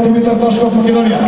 Republika Tarska Makedonija.